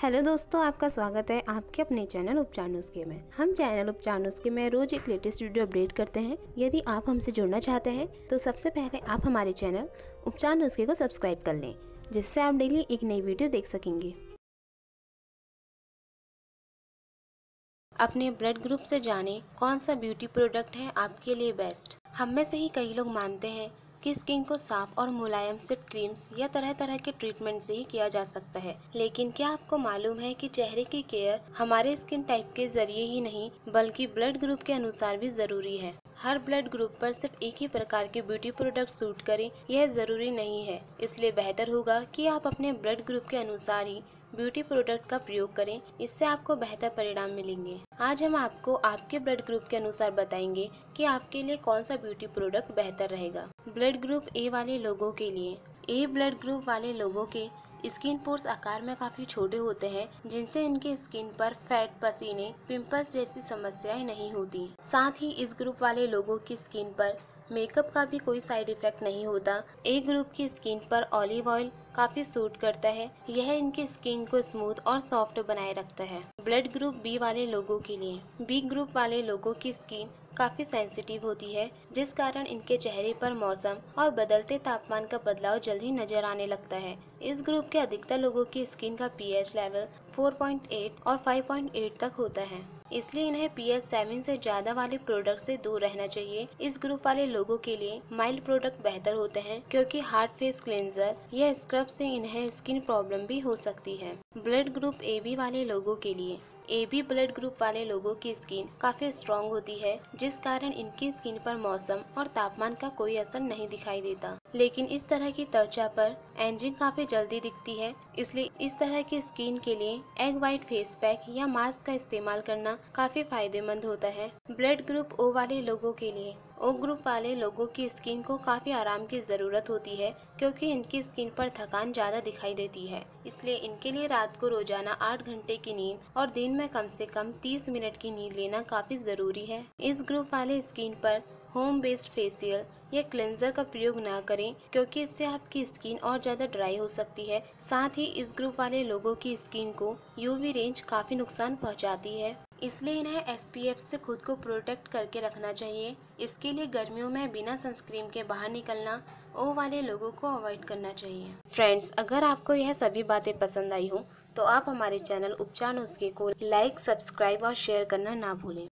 Hello दोस्तों, आपका स्वागत है आपके अपने चैनल उपचार नुस्खे में। हम चैनल उपचार नुस्खे में रोज एक लेटेस्ट वीडियो अपडेट करते हैं। यदि आप हमसे जुड़ना चाहते हैं तो सबसे पहले आप हमारे चैनल उपचार नुस्खे को सब्सक्राइब कर लें, जिससे आप डेली एक नई वीडियो देख सकेंगे। अपने ब्लड ग्रुप से जाने, कौन सा ब्यूटी प्रोडक्ट है आपके लिए बेस्ट। हम में से ही कई लोग मानते हैं कि स्किन को साफ़ और मुलायम सिर्फ़ क्रीम्स या तरह तरह के ट्रीटमेंट से ही किया जा सकता है। लेकिन क्या आपको मालूम है कि चेहरे की केयर हमारे स्किन टाइप के ज़रिए ही नहीं, बल्कि ब्लड ग्रुप के अनुसार भी ज़रूरी है। हर ब्लड ग्रुप पर सिर्फ़ एक ही प्रकार के ब्यूटी प्रोडक्ट सूट करें, यह ज़रूरी नहीं है। इसलिए बेहतर होगा कि आप अपने ब्लड ग्रुप के अनुसार ही ब्यूटी प्रोडक्ट का प्रयोग करें, इससे आपको बेहतर परिणाम मिलेंगे। आज हम आपको आपके ब्लड ग्रुप के अनुसार बताएँगे कि आपके लिए कौन सा ब्यूटी प्रोडक्ट बेहतर रहेगा। ब्लड ग्रुप ए वाले लोगों के लिए। ए ब्लड ग्रुप वाले लोगों के स्किन पोर्स आकार में काफ़ी छोटे होते हैं, जिनसे इनके स्किन पर फैट, पसीने, पिंपल्स जैसी समस्याएँ नहीं होती। साथ ही इस ग्रुप वाले लोगों की स्किन पर मेकअप का भी कोई साइड इफ़ेक्ट नहीं होता। ए ग्रुप की स्किन पर ऑलिव ऑयल काफ़ी सूट करता है। यह इनके स्किन को स्मूथ और सॉफ्ट बनाए रखता है। ब्लड ग्रुप बी वाले लोगों के लिए। बी ग्रुप वाले लोगों की स्किन काफ़ी सेंसिटिव होती है, जिस कारण इनके चेहरे पर मौसम और बदलते तापमान का बदलाव जल्दी नज़र आने लगता है। इस ग्रुप के अधिकतर लोगों की स्किन का पीएच लेवल 4.8 और 5.8 तक होता है। इसलिए इन्हें पी एच सेवन से ज़्यादा वाले प्रोडक्ट से दूर रहना चाहिए। इस ग्रुप वाले लोगों के लिए माइल्ड प्रोडक्ट बेहतर होते हैं, क्योंकि हार्ड फेस क्लेंजर या स्क्रब से इन्हें स्किन प्रॉब्लम भी हो सकती है। ब्लड ग्रुप ए बी वाले लोगों के लिए ए बी ब्लड ग्रुप वाले लोगों की स्किन काफ़ी स्ट्रॉन्ग होती है, जिस कारण इनकी स्किन पर मौसम और तापमान का कोई असर नहीं दिखाई देता। लेकिन इस तरह की त्वचा पर एंजिंग काफ़ी जल्दी दिखती है, इसलिए इस तरह की स्किन के लिए एग व्हाइट फेस पैक या मास्क का इस्तेमाल करना काफ़ी फ़ायदेमंद होता है। ब्लड ग्रुप ओ वाले लोगों के लिए ओ ग्रुप वाले लोगों की स्किन को काफ़ी आराम की ज़रूरत होती है, क्योंकि इनकी स्किन पर थकान ज़्यादा दिखाई देती है। इसलिए इनके लिए रात को रोज़ाना आठ घंटे की नींद और दिन में कम से कम तीस मिनट की नींद लेना काफ़ी ज़रूरी है। इस ग्रुप वाले स्किन पर होम बेस्ड फेशियल या क्लेंजर का प्रयोग ना करें, क्योंकि इससे आपकी स्किन और ज़्यादा ड्राई हो सकती है। साथ ही इस ग्रुप वाले लोगों की स्किन को यूवी रेंज काफ़ी नुकसान पहुंचाती है। इसलिए इन्हें एसपीएफ से खुद को प्रोटेक्ट करके रखना चाहिए। इसके लिए गर्मियों में बिना सनस्क्रीन के बाहर निकलना, ओ वाले लोगों को अवॉइड करना चाहिए। फ्रेंड्स अगर आपको यह सभी बातें पसंद आई हो तो आप हमारे चैनल उपचार नुस्खे को लाइक सब्सक्राइब और शेयर करना ना भूलें।